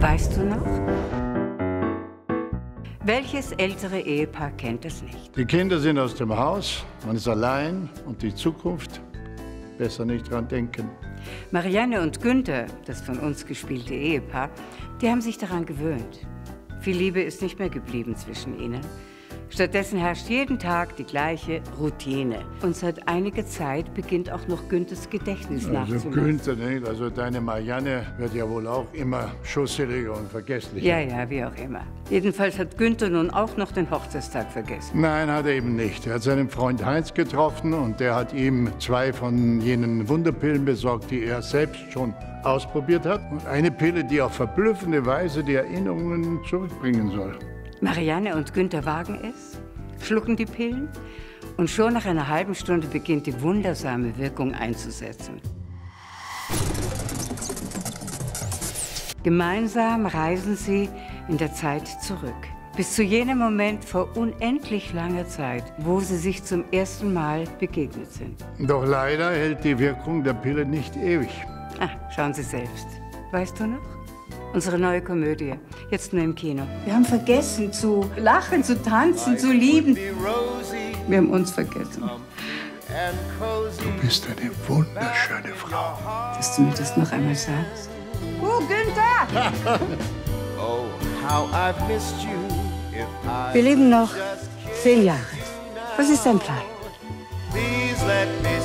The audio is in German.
Weißt du noch? Welches ältere Ehepaar kennt es nicht? Die Kinder sind aus dem Haus, man ist allein und die Zukunft besser nicht dran denken. Marianne und Günther, das von uns gespielte Ehepaar, die haben sich daran gewöhnt. Viel Liebe ist nicht mehr geblieben zwischen ihnen. Stattdessen herrscht jeden Tag die gleiche Routine. Und seit einiger Zeit beginnt auch noch Günthers Gedächtnis Also nachzulassen. Günther nicht, also deine Marianne wird ja wohl auch immer schusseliger und vergesslicher. Ja, ja, wie auch immer. Jedenfalls hat Günther nun auch noch den Hochzeitstag vergessen. Nein, hat er eben nicht. Er hat seinen Freund Heinz getroffen und der hat ihm zwei von jenen Wunderpillen besorgt, die er selbst schon ausprobiert hat. Und eine Pille, die auf verblüffende Weise die Erinnerungen zurückbringen soll. Marianne und Günther wagen es, schlucken die Pillen und schon nach einer halben Stunde beginnt die wundersame Wirkung einzusetzen. Gemeinsam reisen sie in der Zeit zurück. Bis zu jenem Moment vor unendlich langer Zeit, wo sie sich zum ersten Mal begegnet sind. Doch leider hält die Wirkung der Pille nicht ewig. Ah, schauen Sie selbst. Weißt du noch? Unsere neue Komödie, jetzt nur im Kino. Wir haben vergessen zu lachen, zu tanzen, zu lieben. Wir haben uns vergessen. Du bist eine wunderschöne Frau. Dass du mir das noch einmal sagst. Oh, Günther! Oh, how I've missed you. If I Wir leben noch zehn Jahre. Was ist dein Plan? please let me